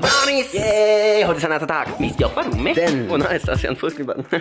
Brownies! Yay! Heute ist ein anderer Tag. Ihr auch warum? Denn, oh nice, da ist ja ein Früchtbutton. das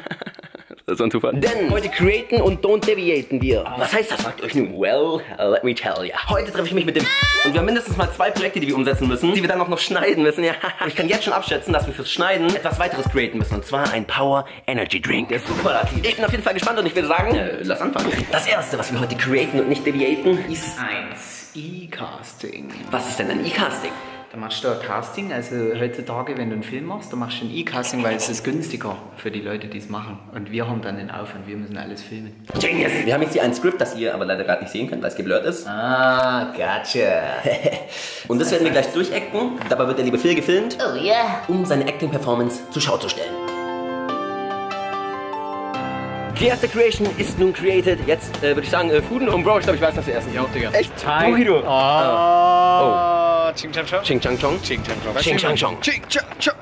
ist ein Zufall. Denn, heute createn und don't deviaten wir. Was heißt das, fragt euch nun? Well, let me tell ya. Heute treffe ich mich mit dem und wir haben mindestens mal zwei Projekte, die wir umsetzen müssen, die wir dann auch noch schneiden müssen. Ja, und ich kann jetzt schon abschätzen, dass wir fürs Schneiden etwas weiteres createn müssen. Und zwar ein Power Energy Drink. Der ist superlativ. Ich bin auf jeden Fall gespannt und ich würde sagen, äh, lass anfangen. Das erste, was wir heute createn und nicht deviaten, ist Eins. E-Casting. was ist denn ein E-Casting? Da machst du ein Casting, also heutzutage, wenn du einen Film machst, dann machst du ein E-Casting, weil es ist günstiger für die Leute, die es machen. Und wir haben dann den Aufwand, wir müssen alles filmen. Genius! Wir haben jetzt hier ein Skript, das ihr aber leider gerade nicht sehen könnt, weil es geblurrt ist. Ah, gotcha. Und das werden wir gleich durchacten. Dabei wird der liebe Phil gefilmt, Oh yeah. um seine Acting-Performance zur Schau zu stellen. Die erste Creation ist nun created. Jetzt äh, würde ich sagen, äh, Fuden und Bro, ich glaube, ich weiß, was der erste Ja, Digga. Echt? Hi. Burrito. Oh. Ching Chang Chong. Ching Chang Chong. Ching Chang Chong. Ching Chang Chong. Ching Chang Chong.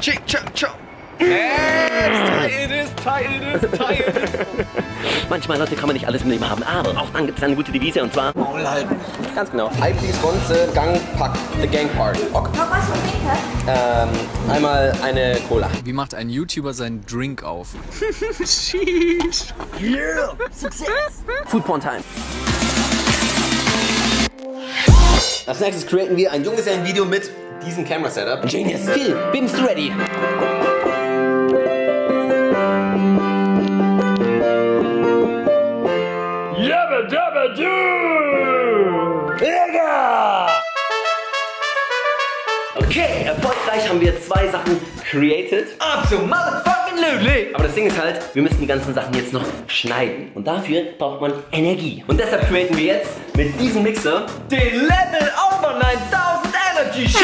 Ching Chang Chong. Teil ist, Teil ist, Teil ist. Manchmal, Leute, kann man nicht alles im Leben haben, aber auch dann gibt es eine gute Devise und zwar... Maul halten. Ganz genau. I please once Gang Pack, the Gang Part. Okay. Noch was vom Winter? Ähm, einmal eine Cola. Wie macht ein YouTuber seinen Drink auf? Food Porn Time. Als nächstes createn wir ein Junggesellenvideo mit diesem Camera Setup. Genius. Phil, bimst du ready? Erfolgreich haben wir zwei Sachen created. Absolut motherfucking lutely. Aber das Ding ist halt, wir müssen die ganzen Sachen jetzt noch schneiden. Und dafür braucht man Energie. Und deshalb createn wir jetzt mit diesem Mixer Den Level over 9000 Energy Shot.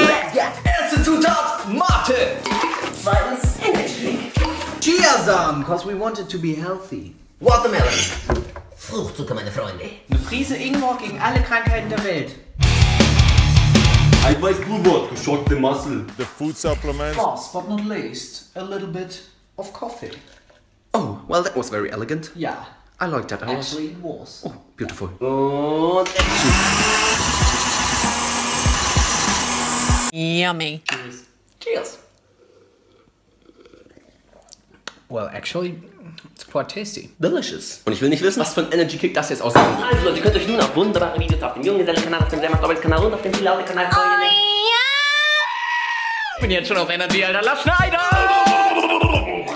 Let's get Erste Zutat, Mate. zweitens Energy Drink. Chiasamen, because we want it to be healthy. Watermelon. Fruchtzucker, meine Freunde. Eine Prise Ingwer gegen alle Krankheiten der Welt. Eiweiß Bluebot, to short the muscle. the food supplements. Last but not least, a little bit of coffee. Oh, well, that was very elegant. Yeah, I like that. I was actually it was. oh, beautiful. Oh, Und Action. Yummy. Cheers. Well, actually, it's quite tasty. Delicious. Und ich will nicht wissen, was für ein Energy Kick das jetzt aussieht. Also Leute, ihr könnt euch nun auf wunderbare Videos auf dem Junggesellenkanal, auf dem Kanal und auf dem Kanal freuen. Ich bin jetzt schon auf Energy, Alter. Lass schneiden.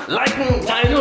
Liken, teilen und...